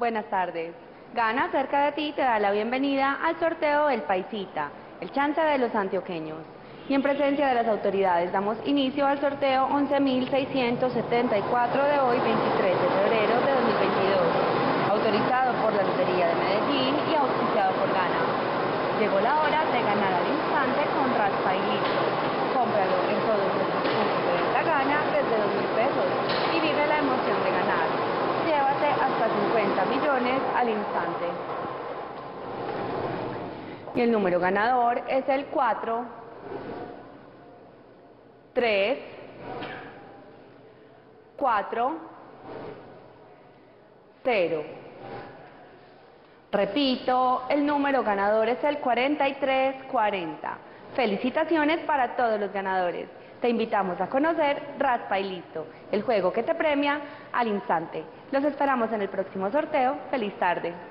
Buenas tardes. Gana cerca de ti te da la bienvenida al sorteo del Paisita, el chance de los antioqueños. Y en presencia de las autoridades damos inicio al sorteo 11.674 de hoy, 23 de febrero de 2022, autorizado por la Lotería de Medellín y auspiciado por Gana. Llegó la hora de ganar al instante con Raspa y Listo. Cómpralo en todos los puntos de venta Gana desde 2.000 pesos y vive la emoción de ganar. Llévate hasta 50 millones al instante. Y el número ganador es el 4, 3, 4, 0. Repito, el número ganador es el 4340. Felicitaciones para todos los ganadores. Te invitamos a conocer Raspa y Listo, el juego que te premia al instante. Los esperamos en el próximo sorteo. Feliz tarde.